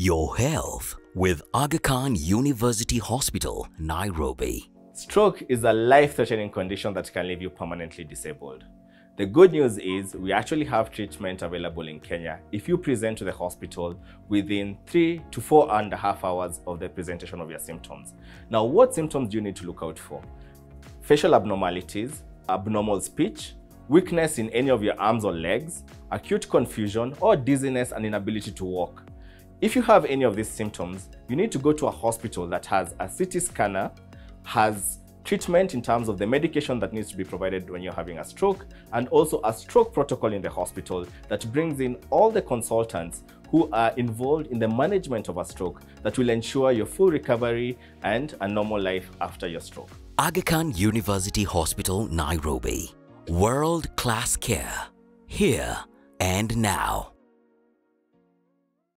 Your health with Aga Khan University Hospital, Nairobi. Stroke is a life-threatening condition that can leave you permanently disabled. The good news is we actually have treatment available in Kenya if you present to the hospital within three to four and a half hours of the presentation of your symptoms. Now, what symptoms do you need to look out for? Facial abnormalities, abnormal speech, weakness in any of your arms or legs, acute confusion, or dizziness and inability to walk. If you have any of these symptoms, you need to go to a hospital that has a CT scanner, has treatment in terms of the medication that needs to be provided when you're having a stroke, and also a stroke protocol in the hospital that brings in all the consultants who are involved in the management of a stroke that will ensure your full recovery and a normal life after your stroke. Aga Khan University Hospital, Nairobi. World class care. Here and now.